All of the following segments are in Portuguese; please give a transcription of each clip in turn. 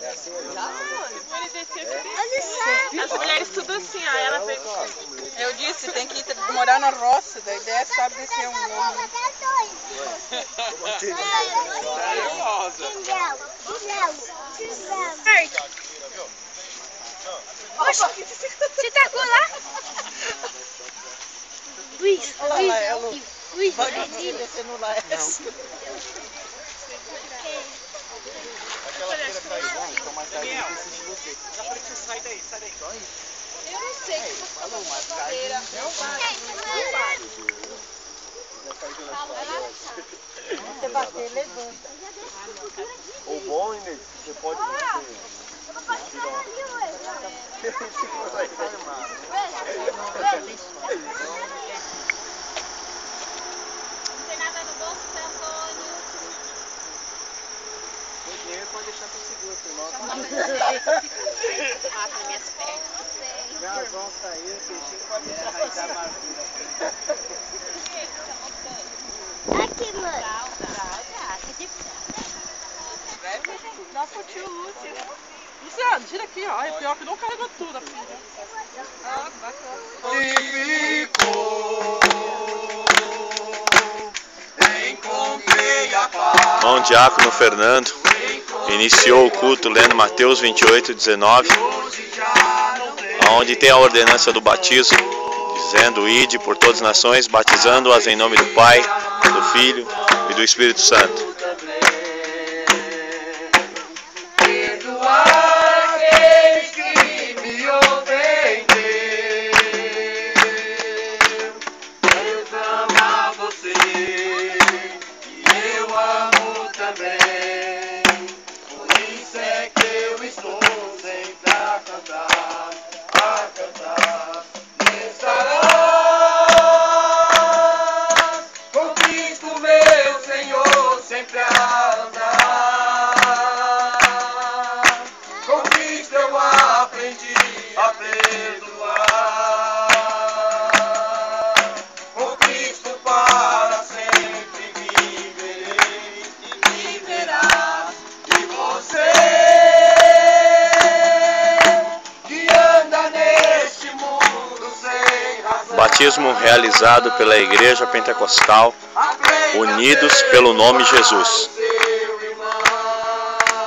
É assim, As mulheres tudo assim, ó. Ela fez. Eu disse, tem que ir morar na roça, da ideia sabe descer um morro. Oxe, você lá? Luiz, Olha lá, Luiz, lá, é Lu. Luiz, Luiz, Vai Luiz. descer no Laércio. Aquela feira então eu você. Já falei pra você sair daí, sai daí. Eu não sei que você falou, mas cadeira. Não vai. Já faz o lançador. Você bater, levanta. O bom, Inês, você pode você. Vai. Não tem nada no bolso, seu Antônio. O dinheiro pode deixar pro seguro, senão Mata minhas pernas. Nós vamos sair, o peixinho pode vai dar maravilha. Aqui, mano. Dá pro tio Lúcio. Luciano, tira aqui, ó. É pior que não carregou tudo a filha. Ah, bacana. Irmão Diácono Fernando iniciou o culto lendo Mateus 28, 19, onde tem a ordenança do batismo, dizendo: Ide por todas as nações, batizando-as em nome do Pai, do Filho e do Espírito Santo. A perdoar. Com Cristo para sempre viverei e viverás. E você que anda neste mundo sem razão. Batismo realizado pela Igreja Pentecostal, unidos pelo nome Jesus.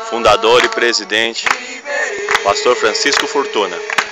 Fundador e presidente, Pastor Francisco Fortuna.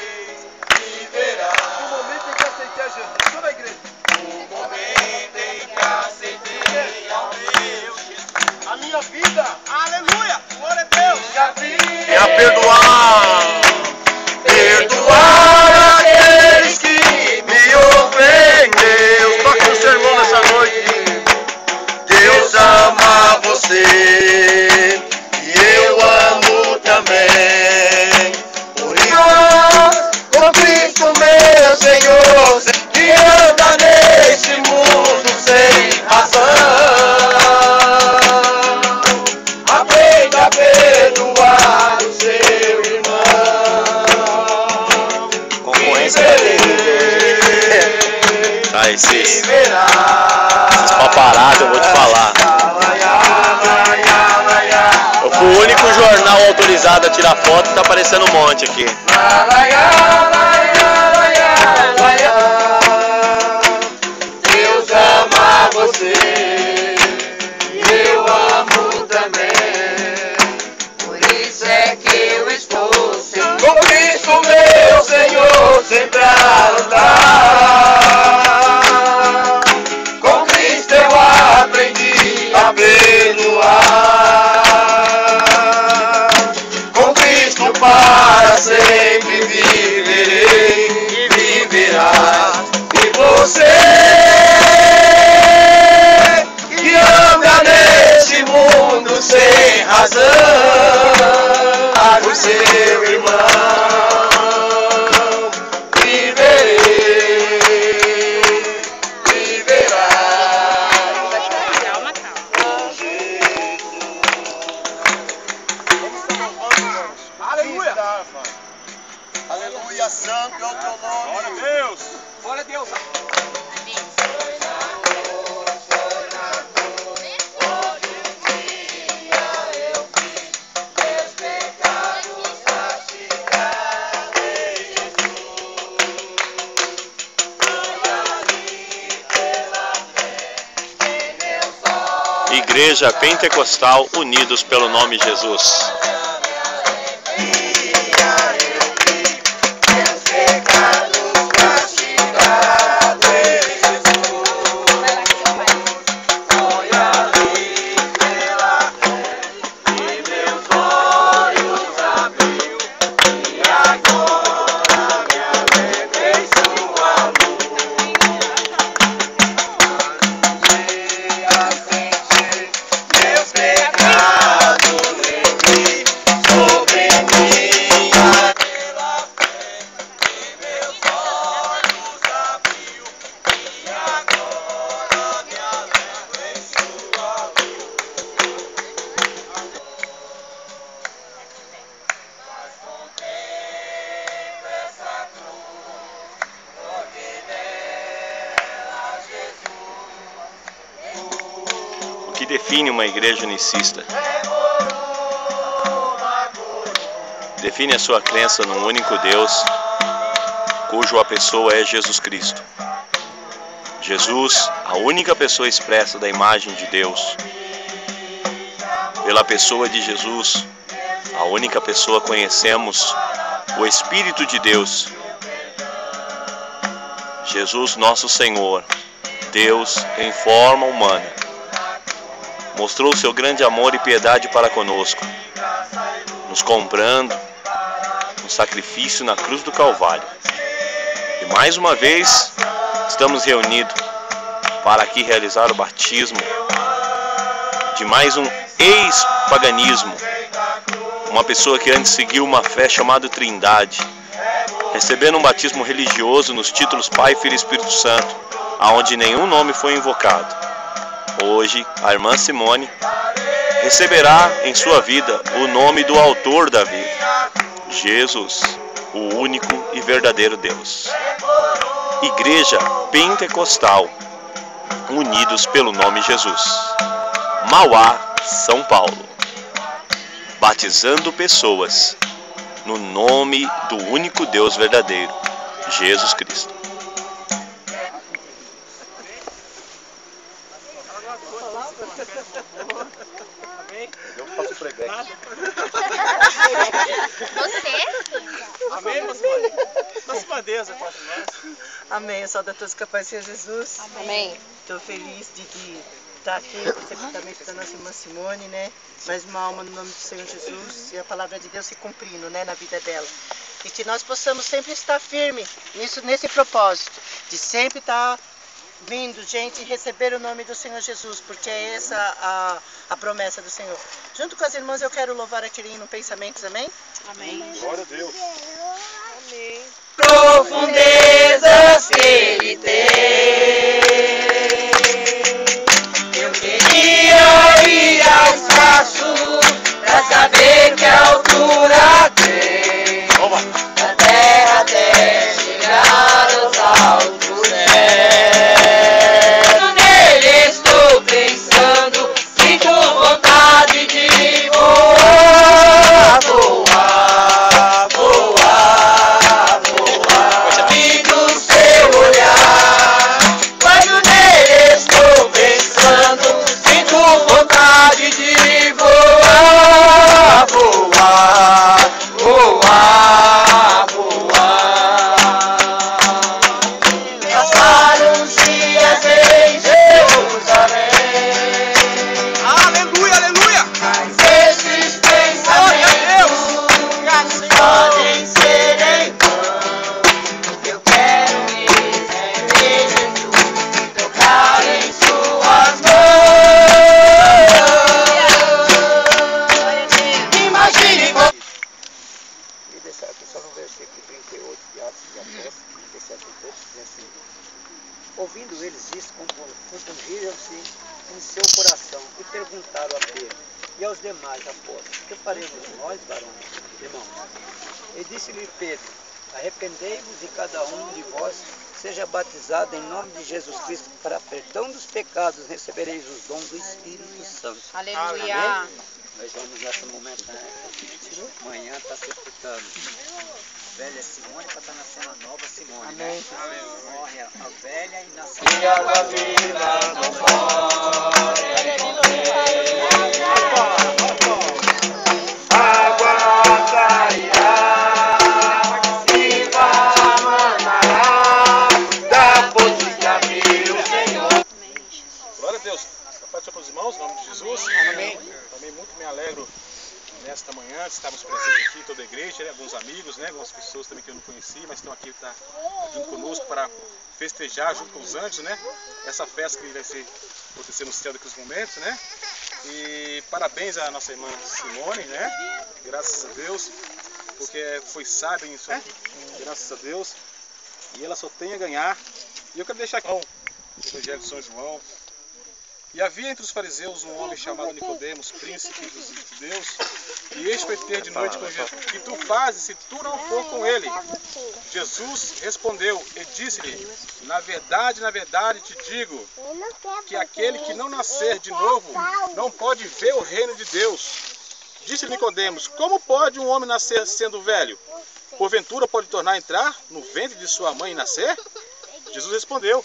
Ah, esses, paparazzi eu vou te falar. Eu fui o único jornal autorizado a tirar foto e tá aparecendo um monte aqui. Deus ama você, eu amo também. Por isso é que eu estou sempre com Cristo, meu Senhor, sempre a andar. Sempre viverei viverás. E você que anda neste mundo sem razão, o seu irmão Igreja Pentecostal Unidos pelo nome Jesus. Igreja unicista? Define a sua crença num único Deus, cujo a pessoa é Jesus Cristo. Jesus, a única pessoa expressa da imagem de Deus. Pela pessoa de Jesus, a única pessoa conhecemos o Espírito de Deus. Jesus, nosso Senhor, Deus em forma humana, mostrou seu grande amor e piedade para conosco, nos comprando um sacrifício na cruz do Calvário. E mais uma vez estamos reunidos para aqui realizar o batismo de mais um ex-paganismo, uma pessoa que antes seguiu uma fé chamada Trindade, recebendo um batismo religioso nos títulos Pai, Filho e Espírito Santo, aonde nenhum nome foi invocado. Hoje, a irmã Simone receberá em sua vida o nome do autor da vida, Jesus, o único e verdadeiro Deus. Igreja Pentecostal, unidos pelo nome Jesus. Mauá, São Paulo. Batizando pessoas no nome do único Deus verdadeiro, Jesus Cristo. Você? Amém, pastor? Nossa bandeja com nós. Amém. Eu saúdo a todos que a paz seja Jesus. Amém. Estou feliz de, de estar aqui, especificamente da nossa irmã Simone, né? Mais uma alma no nome do Senhor Jesus e a palavra de Deus se cumprindo, né, na vida dela. E que nós possamos sempre estar firme nisso, nesse propósito, de sempre estar vindo, gente, e receber o nome do Senhor Jesus, porque é essa a, a promessa do Senhor. Junto com as irmãs, eu quero louvar aquele hino Pensamentos, amém? Amém. Glória a Deus. profundezas que ele tem. Eu queria ir ao espaço pra saber que altura tem. Batizado em nome de Jesus Cristo para perdão dos pecados, recebereis os dons do Espírito Santo. Aleluia. Nós vamos nesse momento, né? Amanhã está sepultando. velha Simone para estar nascendo a nova Simone. Amém. Né? Morre a, a velha e nasce E água viva não morre nesta manhã, estamos presentes aqui, toda a igreja, né? alguns amigos, né? algumas pessoas também que eu não conheci, mas estão aqui tá, junto conosco para festejar junto com os anjos, né? Essa festa que vai ser acontecer no céu daqui uns momentos, né? E parabéns à nossa irmã Simone, né? Graças a Deus, porque foi sábia nisso aqui, graças a Deus. E ela só tem a ganhar. E eu quero deixar aqui o Evangelho de São João, e havia entre os fariseus um homem chamado Nicodemos, príncipe dos judeus, e este foi ter de noite com Jesus. Que tu fazes se tu não for com ele? Jesus respondeu e disse-lhe: Na verdade, na verdade te digo que aquele que não nascer de novo não pode ver o reino de Deus. Disse Nicodemos: Como pode um homem nascer sendo velho? Porventura pode tornar a entrar no ventre de sua mãe e nascer? Jesus respondeu: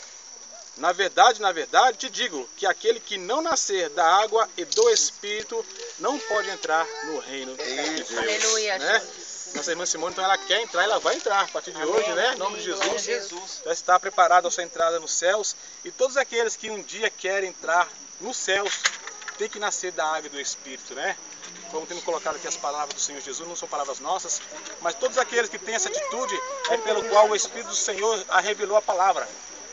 na verdade, na verdade, te digo que aquele que não nascer da água e do Espírito não pode entrar no reino de Deus. Aleluia, né? Nossa irmã Simone, então ela quer entrar, ela vai entrar a partir de hoje, né? Em nome de Jesus. Já está preparada a sua entrada nos céus. E todos aqueles que um dia querem entrar nos céus, tem que nascer da água e do Espírito, né? Como temos colocado aqui as palavras do Senhor Jesus, não são palavras nossas, mas todos aqueles que têm essa atitude é pelo qual o Espírito do Senhor a revelou a palavra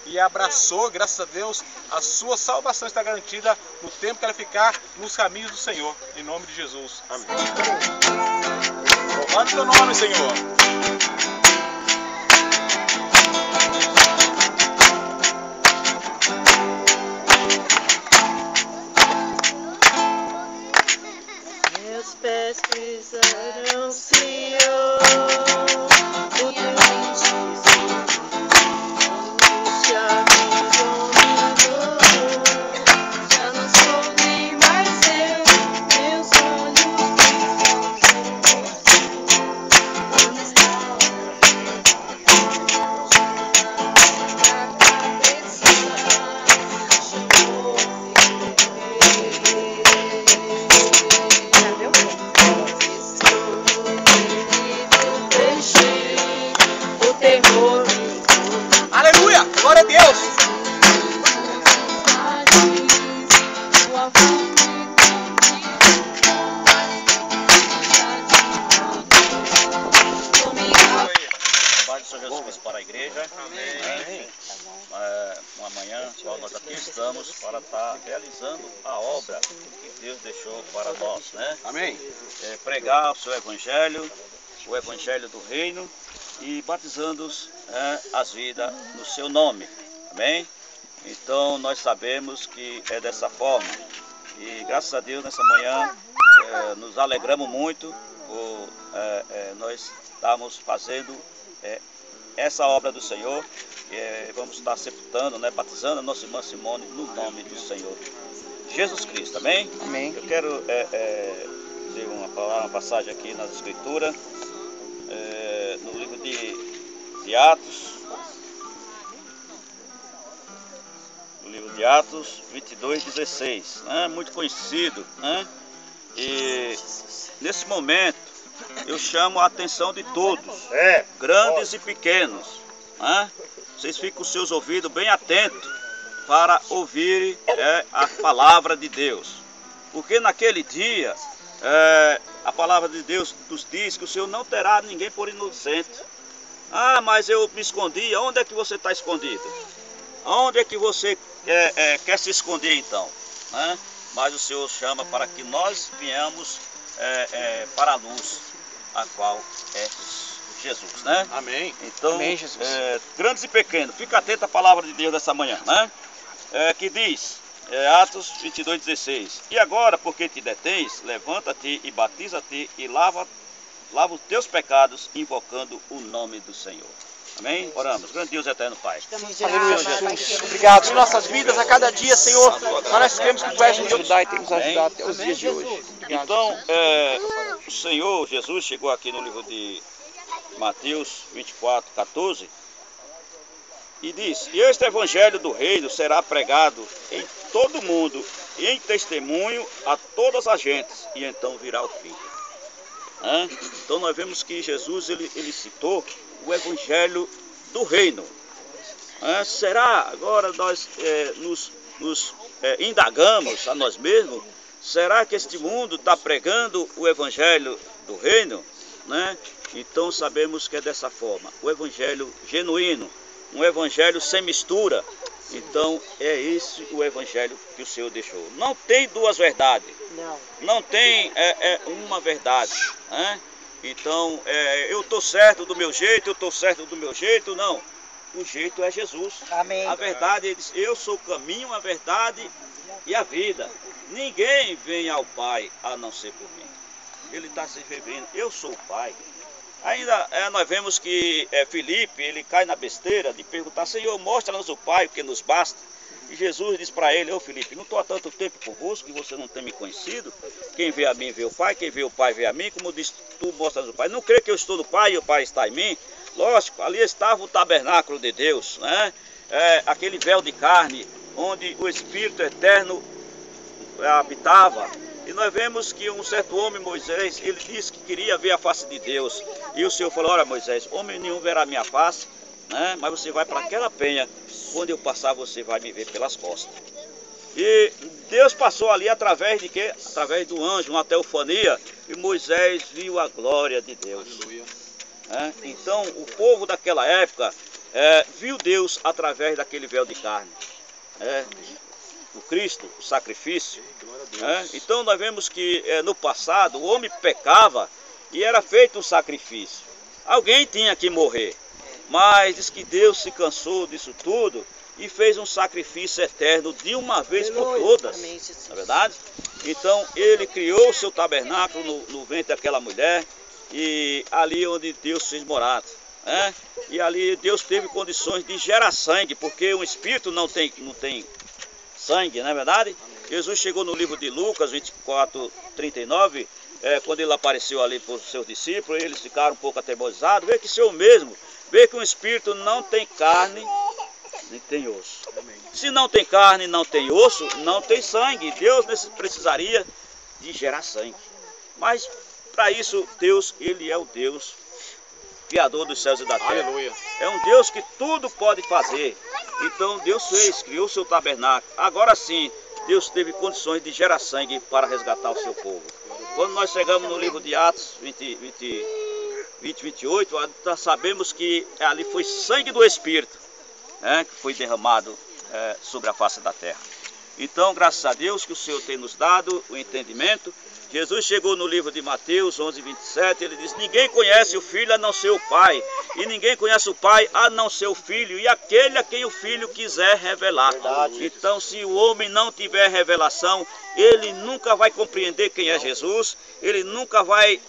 e abraçou, graças a Deus, a sua salvação está garantida no tempo que ela ficar nos caminhos do Senhor, em nome de Jesus. Amém. Louvado teu nome, Senhor. Evangelho do reino e batizando-os é, as vidas no seu nome. Amém? Então nós sabemos que é dessa forma. E graças a Deus nessa manhã é, nos alegramos muito por é, é, nós estarmos fazendo essa obra do Senhor. Vamos estar sepultando, né, batizando a nossa irmã Simone no nome do Senhor Jesus Cristo. Amém? Amém. Eu quero ler uma, palavra, uma passagem aqui nas Escrituras, é, no livro de, de Atos, no livro de Atos 22, 16, né? muito conhecido. Né? E nesse momento eu chamo a atenção de todos, É grandes e pequenos. Né? Vocês ficam com seus ouvidos bem atentos para ouvir é, a palavra de Deus. Porque naquele dia, é, a palavra de Deus nos diz que o Senhor não terá ninguém por inocente. Ah, mas eu me escondi. Onde é que você está escondido? Onde é que você é, é, quer se esconder então? Né? Mas o Senhor chama para que nós venhamos é, é, para a luz, a qual é Jesus, né? Amém. Então, Amém, Jesus. é, grandes e pequenos, fica atento à palavra de Deus dessa manhã, né? Que diz, é, Atos 22, 16: E agora, porque te detens, levanta-te e batiza-te e lava, lava os teus pecados, invocando o nome do Senhor. Amém? Oramos. Grande Deus eterno Pai. Aleluia, Jesus. Obrigado. Em nossas vidas, a cada dia, Senhor, nós cremos que Tu és um Deus ajudar e tem nos ajudado até os dias de hoje. Obrigado. Então, é, o Senhor Jesus chegou aqui no livro de Mateus 24, 14, e diz: E este evangelho do reino será pregado em todo mundo, e em testemunho a todas as gentes, e então virá o fim. Hã? Então nós vemos que Jesus ele, ele citou o evangelho do reino. Hã? Será agora nós é, nos, nos é, indagamos a nós mesmos? Será que este mundo está pregando o evangelho do reino? Né? Então sabemos que é dessa forma, o evangelho genuíno, um evangelho sem mistura. Então é esse o evangelho que o Senhor deixou. Não tem duas verdades. Não. Não tem é, é, uma verdade. Né? Então é, eu estou certo do meu jeito, eu estou certo do meu jeito. Não. O jeito é Jesus. Amém. A verdade, ele diz, eu sou o caminho, a verdade e a vida. Ninguém vem ao Pai a não ser por mim. Ele está se referindo, eu sou o Pai. Ainda é, nós vemos que é, Felipe, ele cai na besteira de perguntar, Senhor, mostra-nos o Pai, porque nos basta. E Jesus diz para ele, ô Felipe, não estou há tanto tempo convosco que você não tem me conhecido. Quem vê a mim vê o Pai, quem vê o Pai vê a mim, como diz, tu mostras o Pai. Não crê que eu estou no Pai e o Pai está em mim? Lógico, ali estava o tabernáculo de Deus, né? É, aquele véu de carne, onde o Espírito Eterno é, habitava. E nós vemos que um certo homem, Moisés, ele disse que queria ver a face de Deus. E o Senhor falou, olha Moisés, homem nenhum verá a minha face, né? mas você vai para aquela penha, quando eu passar você vai me ver pelas costas. E Deus passou ali através de quê? Através do anjo, uma teofania, e Moisés viu a glória de Deus. É? Então o povo daquela época é, viu Deus através daquele véu de carne. É, o Cristo, o sacrifício. É? Então nós vemos que é, no passado o homem pecava e era feito um sacrifício. Alguém tinha que morrer. Mas diz que Deus se cansou disso tudo e fez um sacrifício eterno de uma vez por todas. Não é verdade? Então ele criou o seu tabernáculo no, no ventre daquela mulher e ali onde Deus fez morada. É? E ali Deus teve condições de gerar sangue, porque um espírito não tem, não tem sangue, não é verdade? Jesus chegou no livro de Lucas 24, 39, é, quando ele apareceu ali para os seus discípulos, eles ficaram um pouco atemorizados, vê que seu mesmo, vê que um espírito não tem carne, nem tem osso. Se não tem carne, não tem osso, não tem sangue. Deus precisaria de gerar sangue. Mas para isso, Deus, Ele é o Deus Criador dos céus e da terra. Aleluia. É um Deus que tudo pode fazer. Então Deus fez, criou o seu tabernáculo. Agora sim, Deus teve condições de gerar sangue para resgatar o seu povo. Quando nós chegamos no livro de Atos 20, 20, 20 28, nós sabemos que ali foi sangue do Espírito né, que foi derramado é, sobre a face da terra. Então, graças a Deus que o Senhor tem nos dado o entendimento Jesus chegou no livro de Mateus 11, 27, ele diz, ninguém conhece o Filho a não ser o Pai, e ninguém conhece o Pai a não ser o Filho, e aquele a quem o Filho quiser revelar. Verdade. Então, se o homem não tiver revelação, ele nunca vai compreender quem é Jesus, ele nunca vai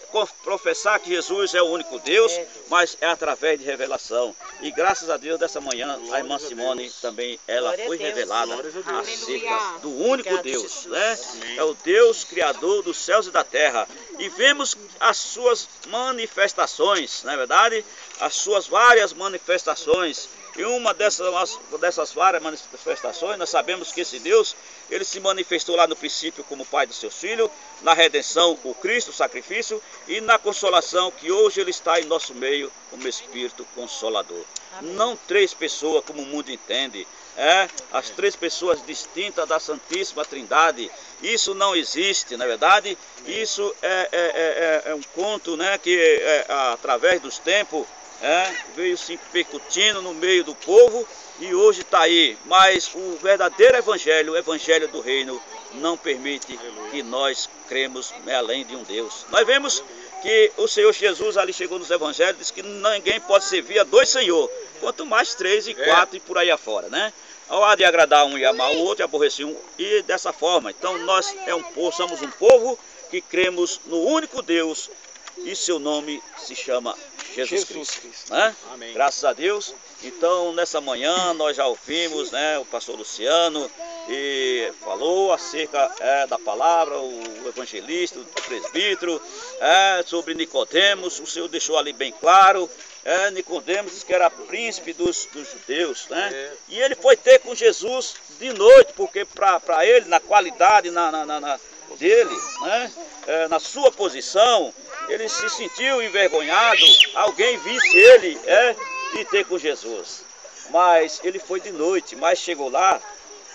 professar que Jesus é o único Deus, mas é através de revelação. E graças a Deus, dessa manhã, a irmã Simone também, ela foi revelada acerca do único Deus, né? É o Deus Criador dos céus e da terra. E vemos as suas manifestações, não é verdade? As suas várias manifestações e uma dessas, dessas várias manifestações, nós sabemos que esse Deus, ele se manifestou lá no princípio como Pai dos seus filhos, na redenção, o Cristo, o sacrifício, e na consolação, que hoje ele está em nosso meio como Espírito Consolador. Amém. Não três pessoas, como o mundo entende, é, as três pessoas distintas da Santíssima Trindade. Isso não existe, na é verdade. Isso é, é, é, é um conto né, que, é, através dos tempos, é, veio se percutindo no meio do povo e hoje está aí. Mas o verdadeiro evangelho, o evangelho do reino, não permite que nós cremos além de um Deus. Nós vemos que o Senhor Jesus ali chegou nos evangelhos, disse que ninguém pode servir a dois senhor, quanto mais três e é. quatro é. e por aí afora, né? Ao há de agradar um e amar o outro, e aborrecer um, e dessa forma. Então nós é um povo, somos um povo que cremos no único Deus e seu nome se chama Jesus, Jesus Cristo. Cristo. né? Amém. Graças a Deus. Então, nessa manhã, nós já ouvimos né, o pastor Luciano e falou acerca é, da palavra, o evangelista, o presbítero, é, sobre Nicodemos. O Senhor deixou ali bem claro. É, Nicodemos disse que era príncipe dos, dos judeus, né? É. E ele foi ter com Jesus de noite, porque para ele, na qualidade na- na- na- dele, né? É, na sua posição, ele se sentiu envergonhado, alguém visse ele é, e ter com Jesus. Mas ele foi de noite, mas chegou lá,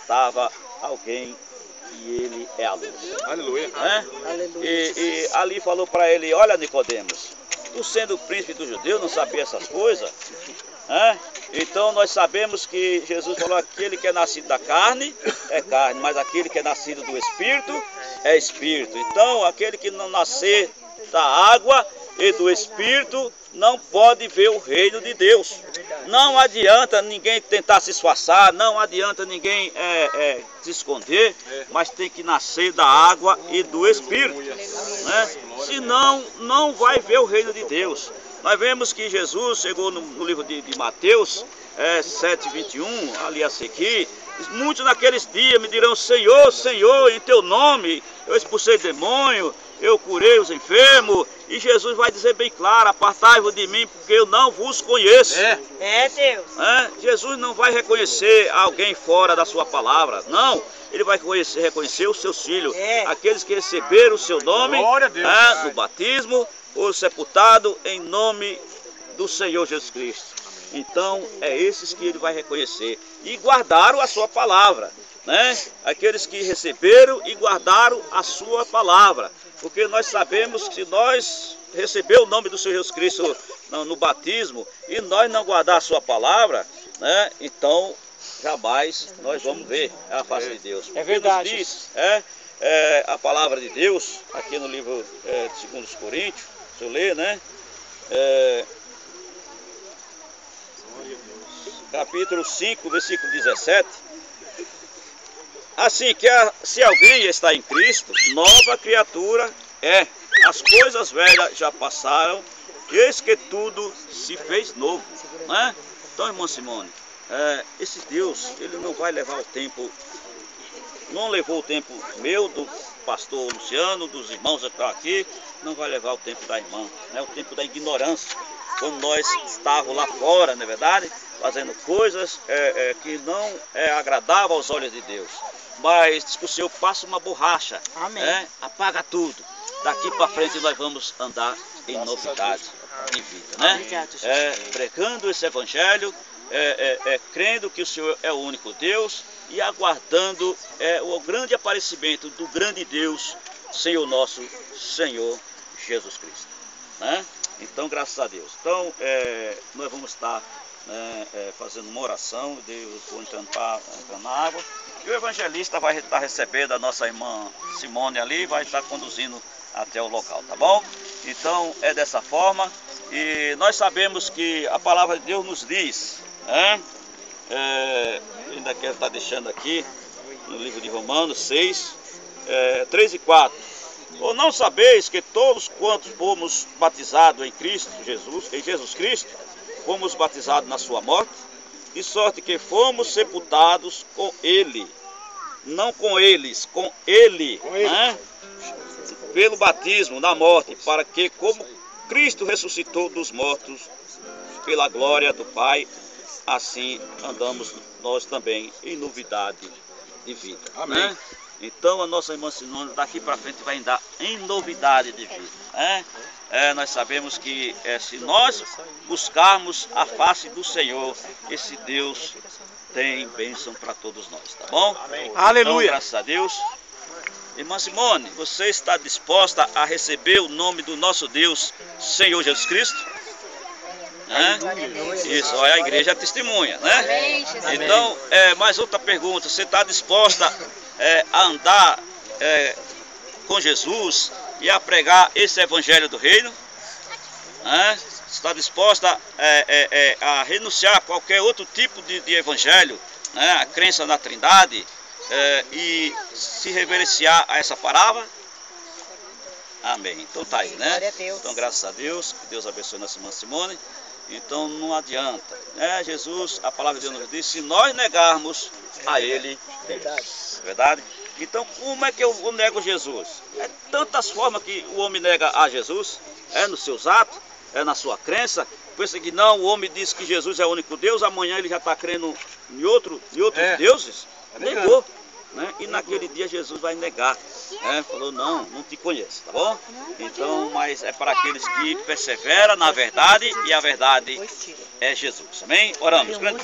estava alguém e ele é a luz. Aleluia. né? Aleluia. E, e ali falou para ele, olha Nicodemos, tu sendo príncipe do judeu não sabia essas coisas? Hã? Então nós sabemos que Jesus falou, aquele que é nascido da carne é carne, mas aquele que é nascido do Espírito é Espírito. Então aquele que não nascer da água e do Espírito não pode ver o reino de Deus. Não adianta ninguém tentar se esforçar, não adianta ninguém é, é, se esconder, mas tem que nascer da água e do Espírito. Né? Senão, não vai ver o reino de Deus. Nós vemos que Jesus chegou no, no livro de, de Mateus é, 7,21, ali a seguir. Muitos naqueles dias me dirão: Senhor, Senhor, em teu nome eu expulsei demônio, eu curei os enfermos. E Jesus vai dizer bem claro: Apartai-vos de mim, porque eu não vos conheço. É. É Deus. É, Jesus não vai reconhecer alguém fora da sua palavra, não. Ele vai conhecer, reconhecer os seus filhos, É. aqueles que receberam o seu nome Glória a Deus. é, no batismo ou sepultado em nome do Senhor Jesus Cristo. Então, é esses que ele vai reconhecer. E guardaram a sua palavra, né? Aqueles que receberam e guardaram a sua palavra. Porque nós sabemos que se nós receber o nome do Senhor Jesus Cristo no, batismo e nós não guardar a sua palavra, né? Então, jamais nós vamos ver a face de Deus. Porque verdade. diz, é, é, a palavra de Deus, aqui no livro é, de 2 Coríntios, eu ler, né? É, capítulo 5, versículo 17. Assim que a- se alguém está em Cristo, nova criatura é. As coisas velhas já passaram, eis que tudo se fez novo. Né? Então, irmã Simone, é, esse Deus, ele não vai levar o tempo não levou o tempo meu, do pastor Luciano, dos irmãos que estão aqui, não vai levar o tempo da irmã, né? o tempo da ignorância. Quando nós estávamos lá fora, não é verdade? Fazendo coisas é, é, que não é agradável aos olhos de Deus. Mas diz que o Senhor passa uma borracha, Amém. né? apaga tudo. Daqui para frente nós vamos andar em novidade de vida, né? É, pregando esse evangelho, é, é, é, crendo que o Senhor é o único Deus e aguardando é, o grande aparecimento do grande Deus, Senhor nosso, Senhor Jesus Cristo. Né? Então, graças a Deus. Então, é, nós vamos estar né, é, fazendo uma oração, Deus vou entrando, pra, entrando na água. E o evangelista vai estar recebendo a nossa irmã Simone ali, vai estar conduzindo até o local, tá bom? Então, é dessa forma. E nós sabemos que a palavra de Deus nos diz, né? É, ainda quero estar deixando aqui no livro de Romanos 6, é, 3 e 4. Ou não sabeis que todos quantos fomos batizados em Cristo Jesus, em Jesus Cristo, fomos batizados na sua morte, de sorte que fomos sepultados com ele, não com eles, com ele, Com ele. né? pelo batismo na morte, para que como Cristo ressuscitou dos mortos pela glória do Pai, assim andamos nós também em novidade de vida. Amém. né? Então a nossa irmã Sinônimo daqui para frente vai andar em novidade de vida. né? É, nós sabemos que é, se nós buscarmos a face do Senhor, esse Deus tem bênção para todos nós, tá bom? Então, Aleluia. graças a Deus. Irmã Simone, você está disposta a receber o nome do nosso Deus, Senhor Jesus Cristo? Né? Isso, olha, a igreja é testemunha, né? Então, é, mais outra pergunta, você está disposta é, a andar é, com Jesus e a pregar esse evangelho do reino? Né? Está disposta é, é, é, a renunciar a qualquer outro tipo de, de evangelho, né? a crença na trindade, é, e se reverenciar a essa palavra? Amém. Então tá aí, né? Glória a Deus. Então, graças a Deus, que Deus abençoe nossa irmã Simone. Então não adianta, né? Jesus, a palavra de Deus nos diz, se nós negarmos a Ele, Verdade. é verdade? Então, como é que eu eu nego Jesus? É tantas formas que o homem nega a Jesus, é nos seus atos, é na sua crença. Pensa que não, o homem diz que Jesus é o único Deus, amanhã ele já está crendo em, outro, em outros É. deuses. negando. Negou. Né? E naquele dia Jesus vai negar. né? Falou, não, não te conheço, tá bom? Então, mas é para aqueles que perseveram na verdade e a verdade é Jesus. Amém? Oramos. Grande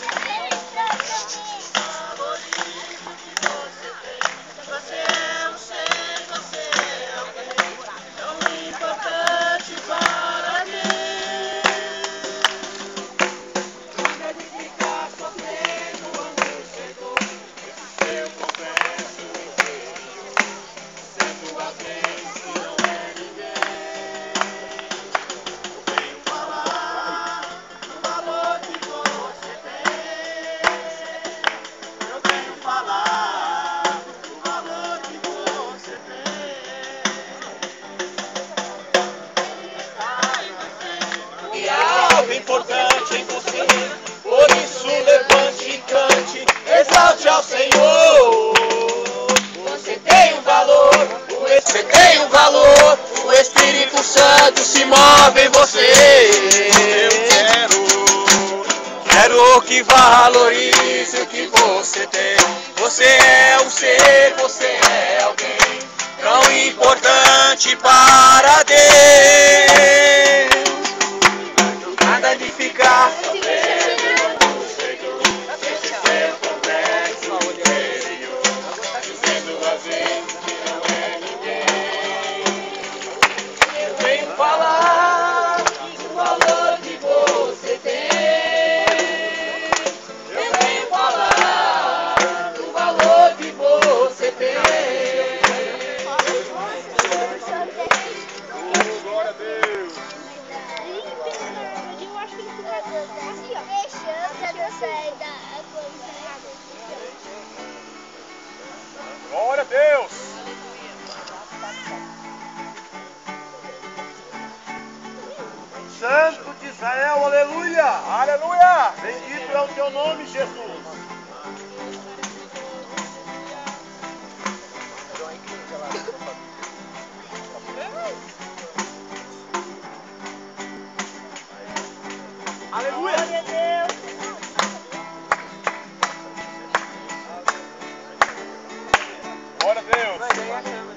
Deus.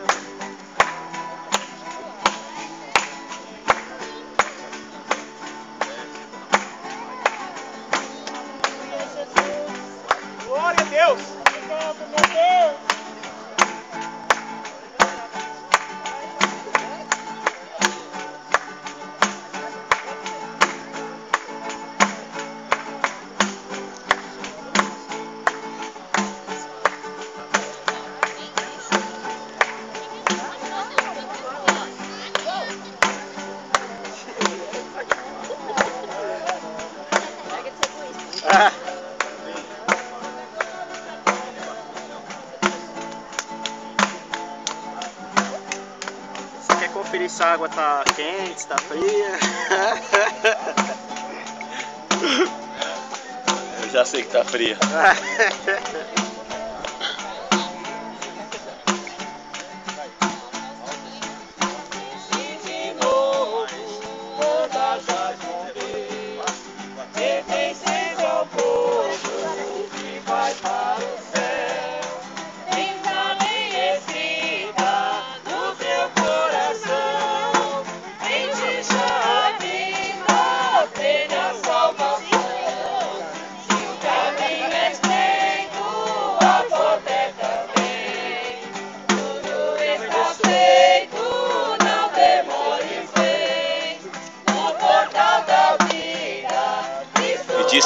Água tá quente, tá fria? Eu já sei que tá fria. de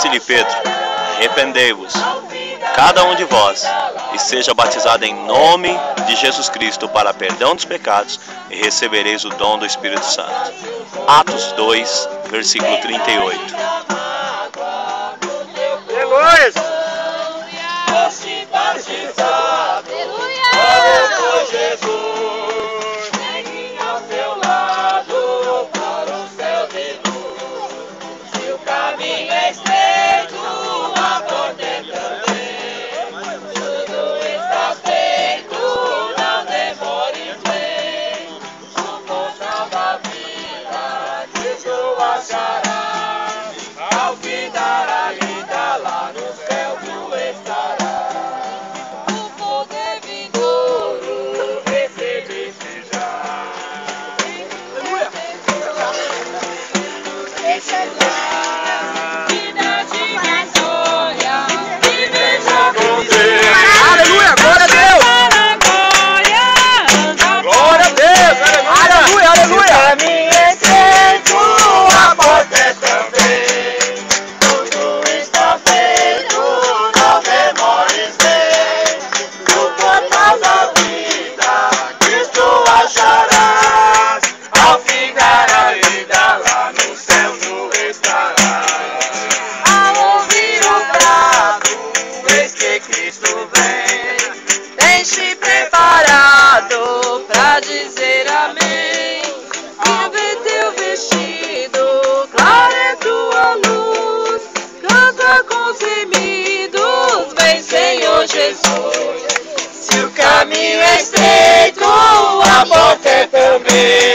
disse-lhe Pedro: Arrependei-vos, cada um de vós, e seja batizado em nome de Jesus Cristo para perdão dos pecados, e recebereis o dom do Espírito Santo. Atos 2, versículo 38. Deus! foste batizado. Aleluia! Jesus, Se o caminho é estreito, a porta é também.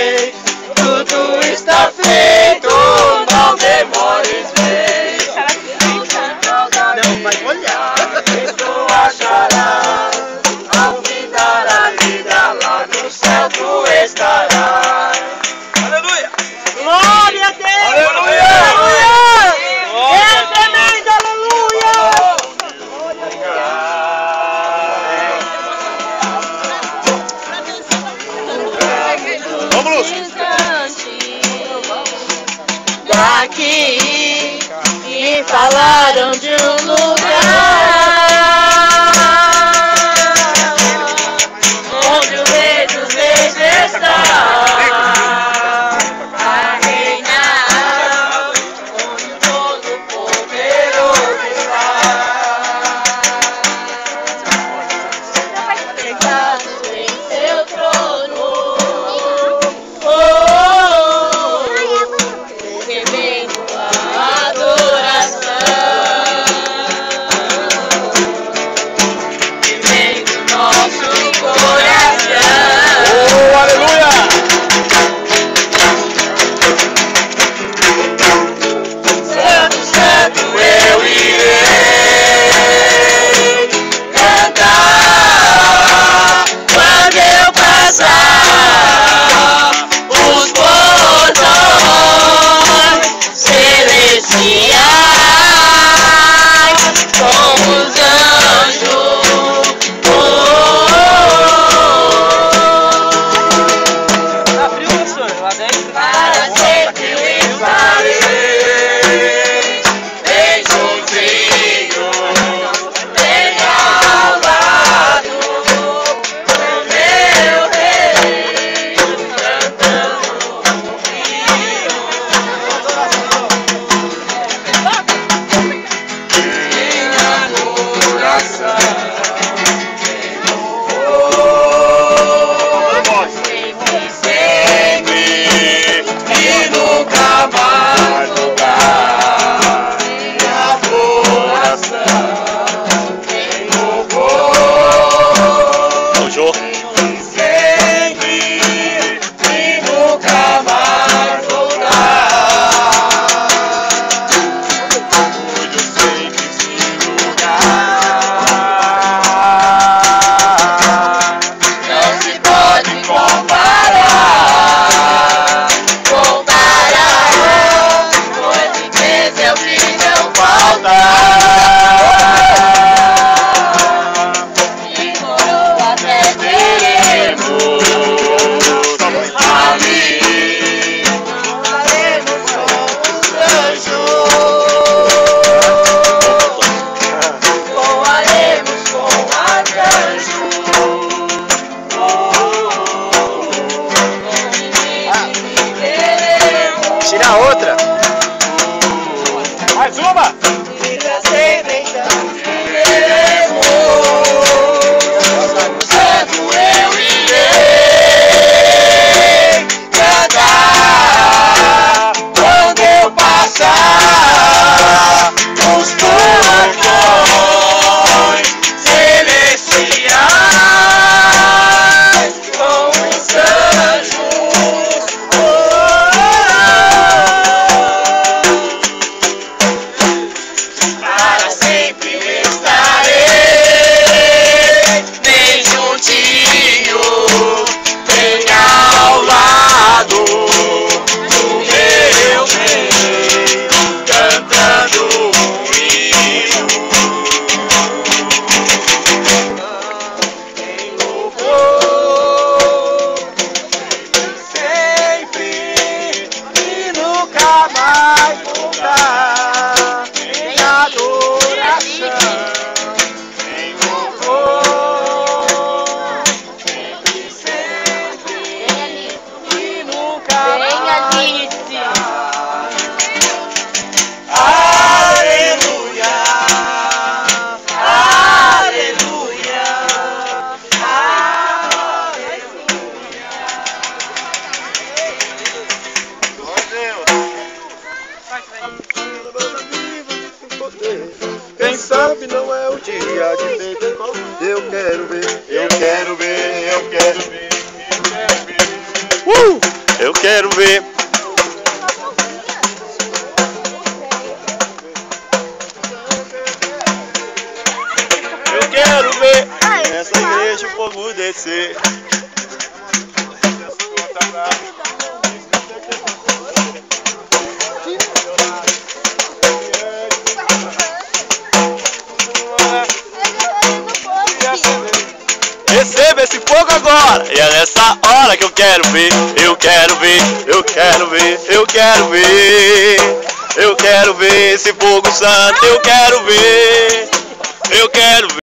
Mais voltar.